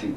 Chỉ.